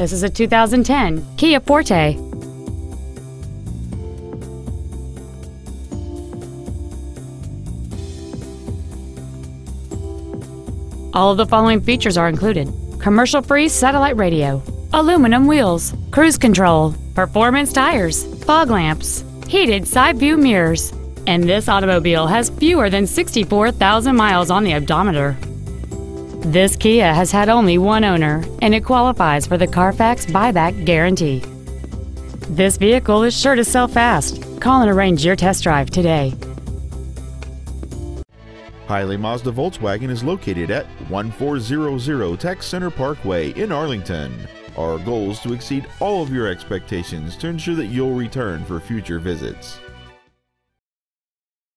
This is a 2010 Kia Forte. All of the following features are included. Commercial-free satellite radio, aluminum wheels, cruise control, performance tires, fog lamps, heated side view mirrors, and this automobile has fewer than 64,000 miles on the odometer. This Kia has had only one owner, and it qualifies for the Carfax buyback guarantee. This vehicle is sure to sell fast. Call and arrange your test drive today. Hiley Mazda Volkswagen is located at 1400 Tech Center Parkway in Arlington. Our goal is to exceed all of your expectations to ensure that you'll return for future visits.